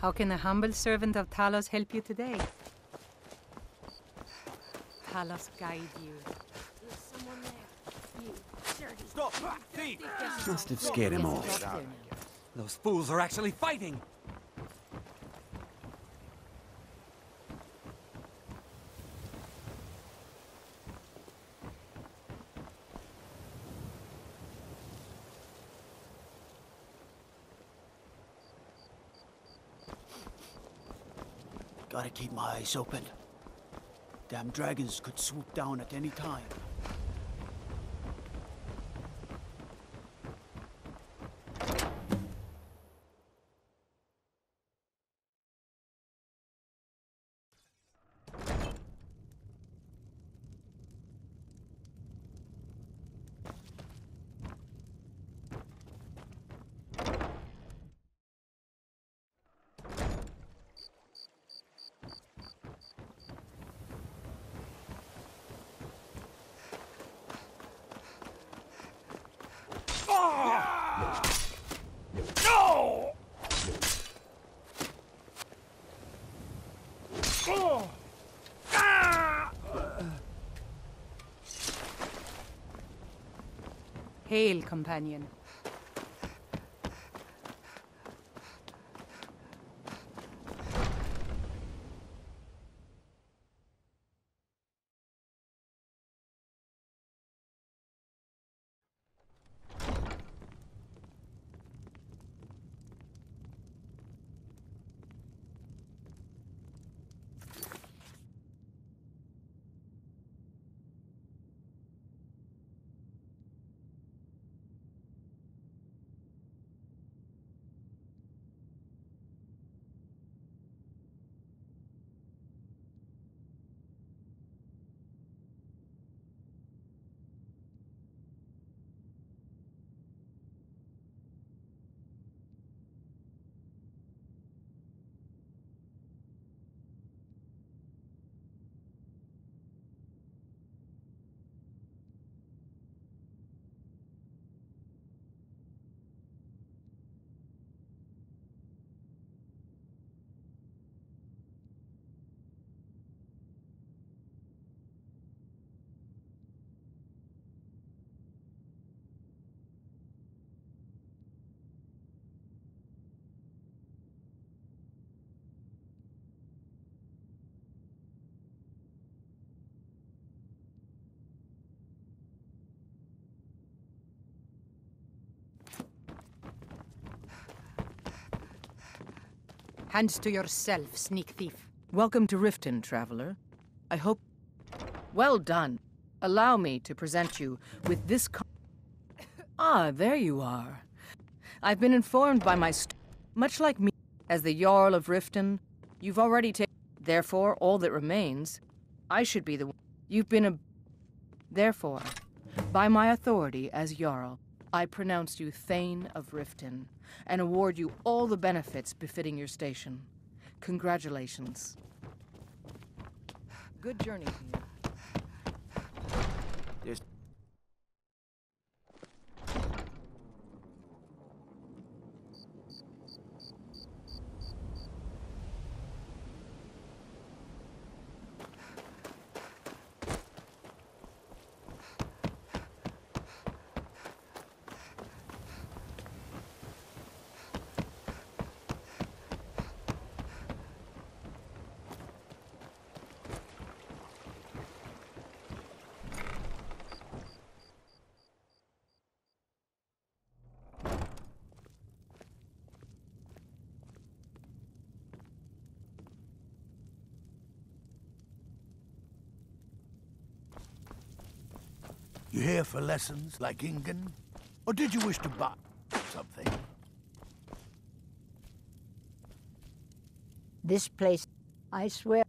How can a humble servant of Talos help you today? Talos guide you. Stop! Thief! Must have scared him off. Those fools are actually fighting! Keep my eyes open. Damn dragons could swoop down at any time. Hail, companion. Hands to yourself, sneak thief. Welcome to Riften, traveler. I hope. Well done. Allow me to present you with this. Co- ah, there you are. I've been informed by my. St- much like me, as the Jarl of Riften, you've already taken. Therefore, all that remains, I should be the one. You've been a. Therefore, by my authority as Jarl, I pronounce you Thane of Riften and award you all the benefits befitting your station. Congratulations. Good journey to you. You here for lessons, like Ingun? Or did you wish to buy something? This place, I swear.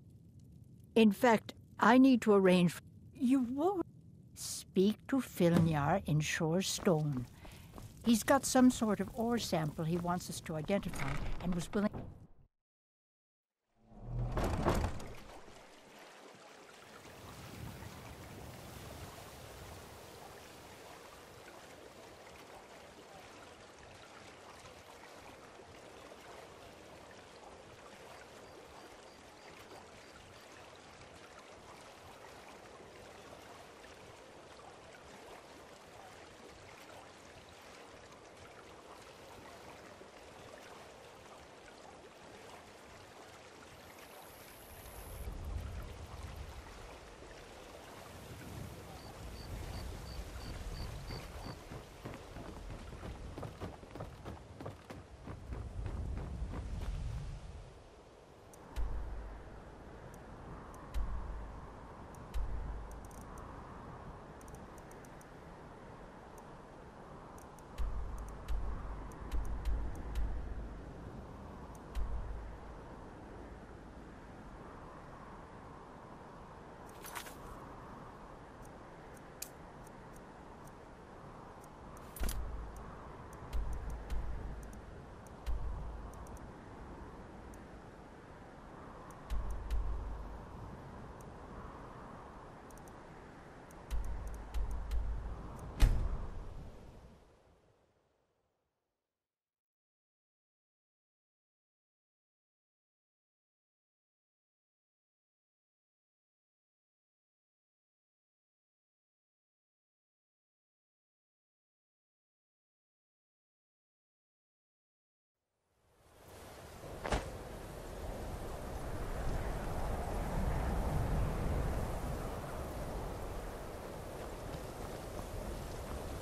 In fact, I need to arrange. You won't. Speak to Filnjar in Shor's Stone. He's got some sort of ore sample he wants us to identify and was willing.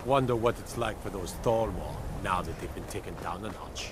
I wonder what it's like for those Thalmor now that they've been taken down a notch.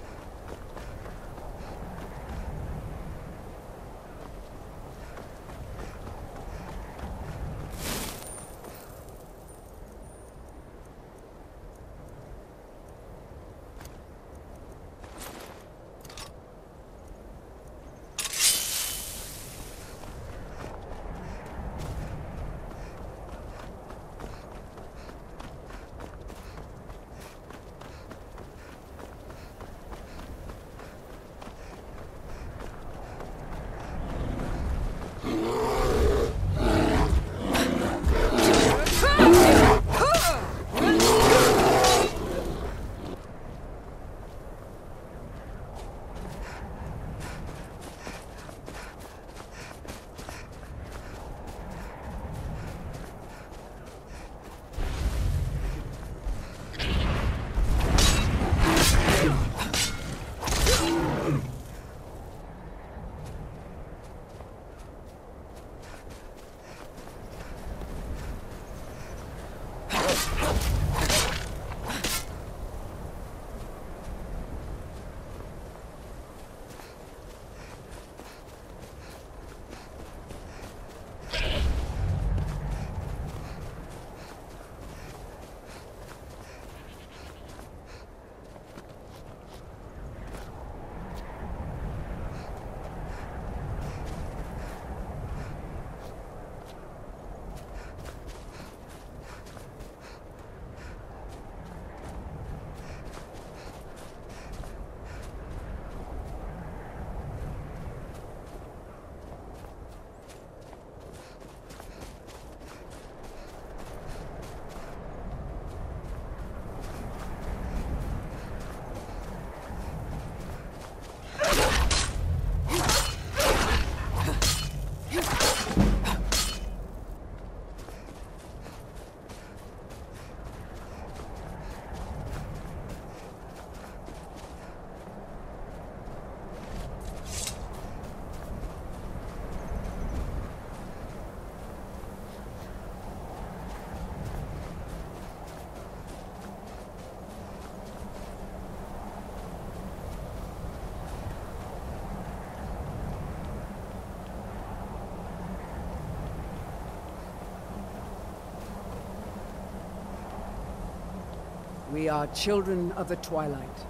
We are children of the Twilight.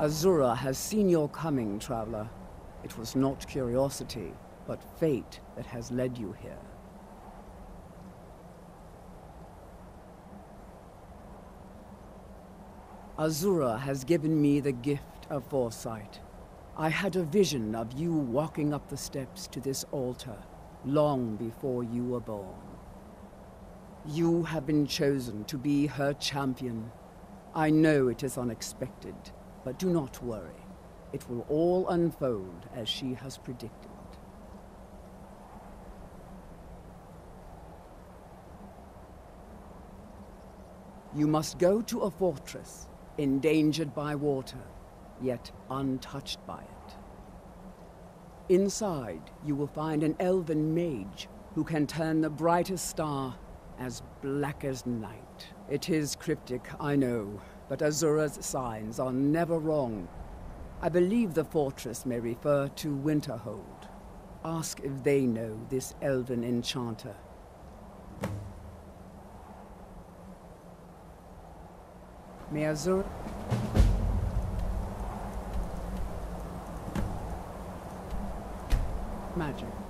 Azura has seen your coming, traveler. It was not curiosity, but fate that has led you here. Azura has given me the gift of foresight. I had a vision of you walking up the steps to this altar long before you were born. You have been chosen to be her champion. I know it is unexpected, but do not worry. It will all unfold as she has predicted. You must go to a fortress, endangered by water, yet untouched by it. Inside, you will find an elven mage who can turn the brightest star as black as night. It is cryptic, I know, but Azura's signs are never wrong. I believe the fortress may refer to Winterhold. Ask if they know this elven enchanter. May Azura... Magic.